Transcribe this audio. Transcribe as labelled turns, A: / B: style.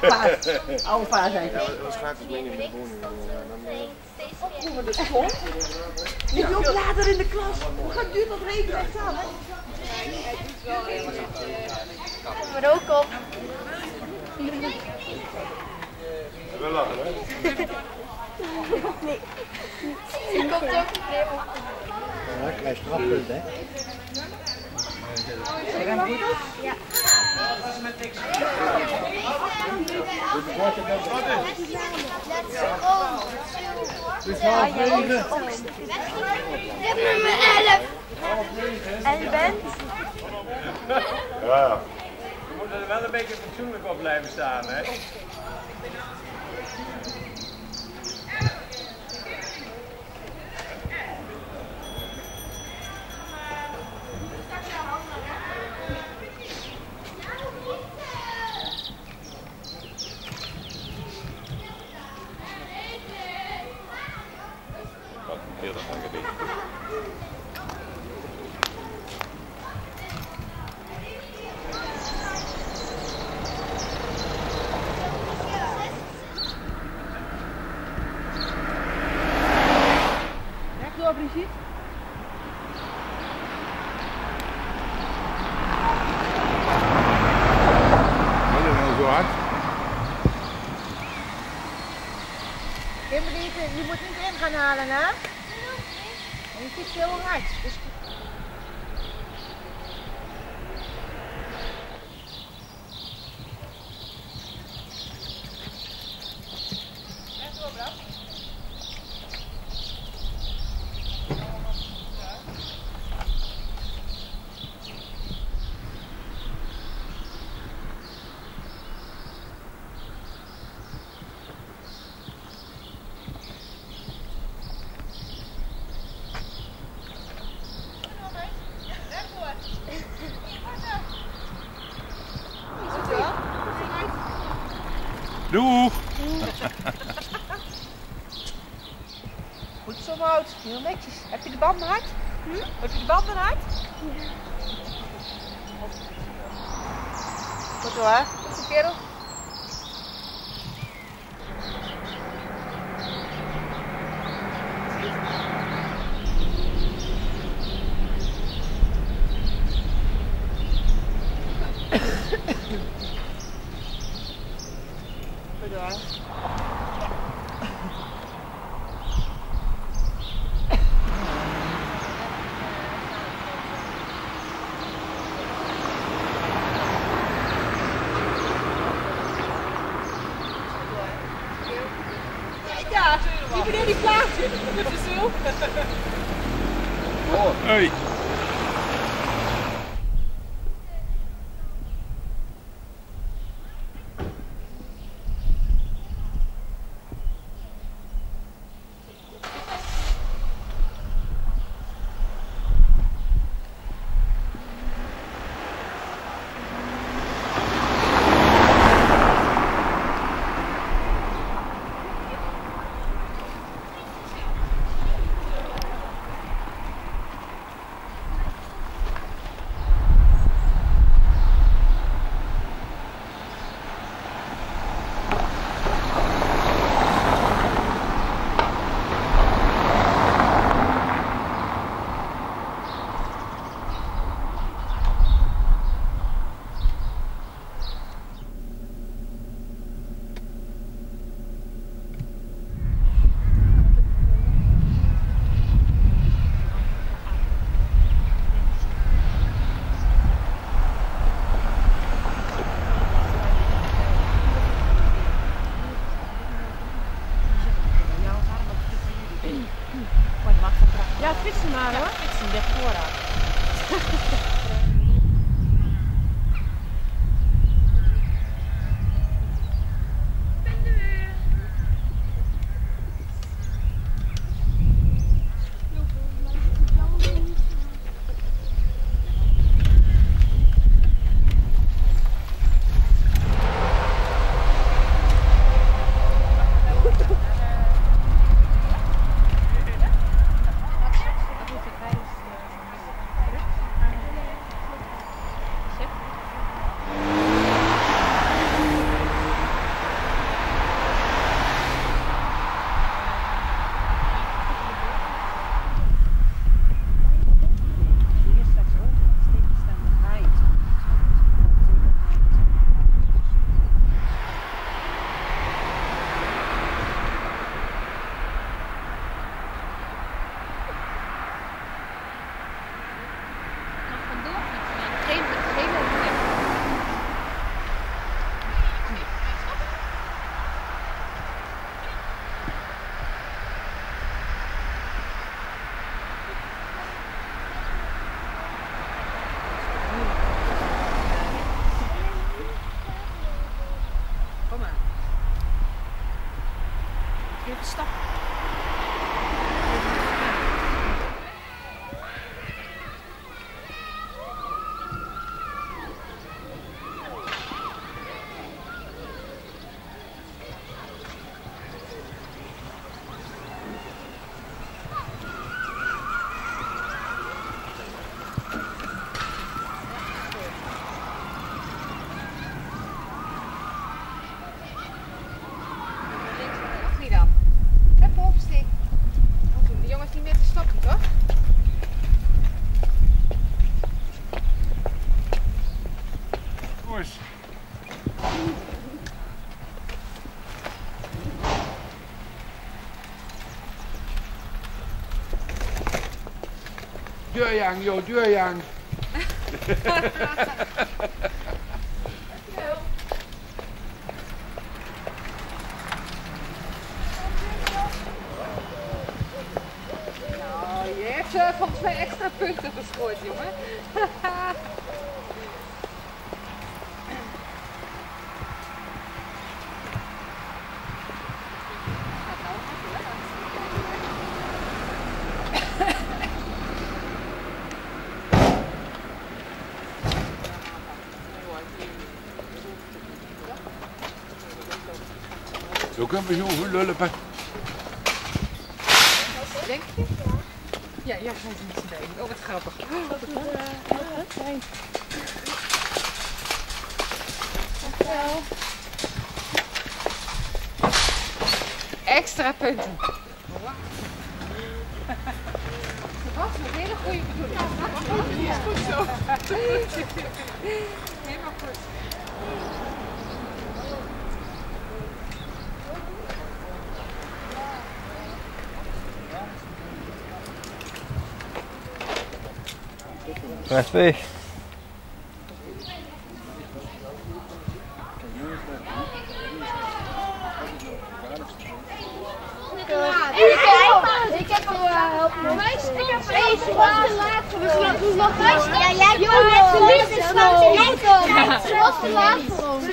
A: Paard. Oude paard zijn.
B: Dat was gratis meenemen in de woning.
A: Oproepen de school. Lig je ook later in de klas? Hoe gaat duurt dat rekenen examen?
C: Kom er ook op.
B: Wel lachen, hè?
C: Die komt ook op.
D: Ja, krijg je strafpunt, hè?
C: Ja. Let's go. Ja, jij Heb nummer 11. En je bent?
B: Ja.
E: We moeten er wel een beetje fatsoenlijk op blijven staan, hè?
B: Heel erg lang gedaan.
A: Rechtdoor, Brigitte.
B: Wat is nou zo hard?
A: Kimberly, je moet niet in gaan halen, hè? En je fietst heel hard. Dus goed zo, Wout. Heel netjes. Heb je de banden hard? Heb je de banden hard? Goed hoor. Goed zo, kerel. Die meneer die plaatst met de
F: pora.
B: stop Deurjang, joh, deurjang.
F: Nou, je hebt eh, volgens mij extra punten gescoord, jongen.
B: Zo kunnen we zo goed lullen.
F: Denk je? Ja, ja, hij is niet mee. Oh, wat grappig. Extra punten. Dat was een hele goede bedoeling. Ja, is goed zo. Helemaal goed.
G: Recht weg.
C: Ik heb hem helpen. Ik heb deze was de laatste. Ja, jij hebt net zo lief. Ze was te laat voor ons.